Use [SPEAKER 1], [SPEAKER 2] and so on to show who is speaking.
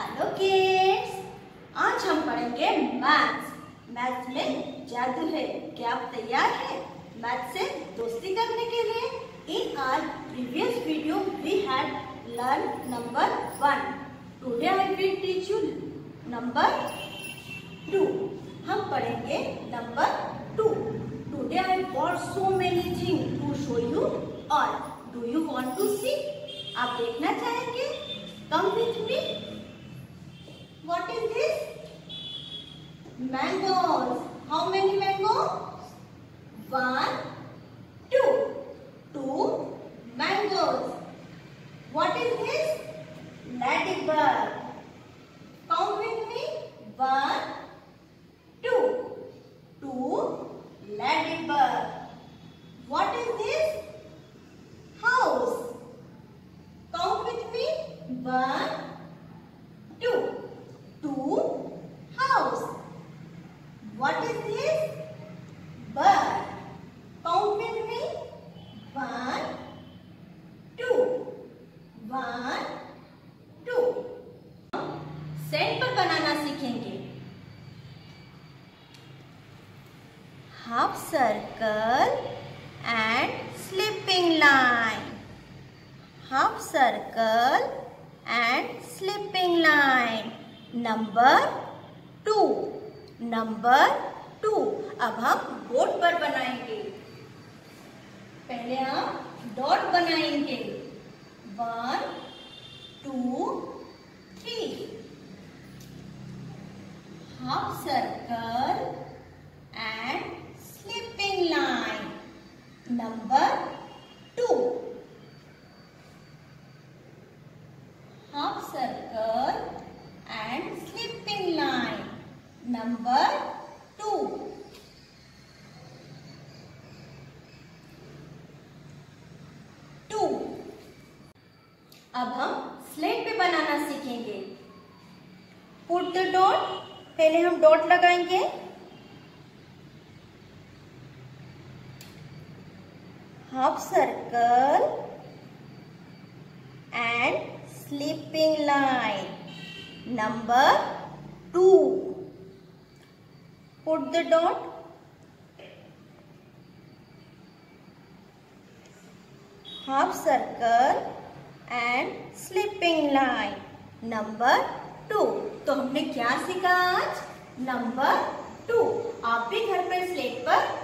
[SPEAKER 1] Hello kids आज हम पढ़ेंगे मैथ्स मैथ्स में जादू है. क्या आप तैयार हैं? मैथ्स से दोस्ती करने के लिए in our previous video we had learn number one today I will teach you number two हम पढ़ेंगे number two today I got so many thing to show you और do you want to see आप देखना चाहेंगे? Come with me What is this? Mangoes. How many mangoes? One, two. Two mangoes. What is this? Ladybird. बनाना सीखेंगे। Half circle and slipping line half circle and slipping line number two number two अब हम board पर बनाएँगे। पहले हम dot बनाएँगे। One two circle and slipping line number two half circle and slipping line. Number 2. Two. अब हम slate पे बनाना सीखेंगे पुट द डॉट पहले हम डॉट लगाएँगे। Half circle and sleeping line number two. Put the dot. Half circle and sleeping line number 2. तो हमने क्या सीखा आज नंबर टू आप भी घर पर स्लेट पर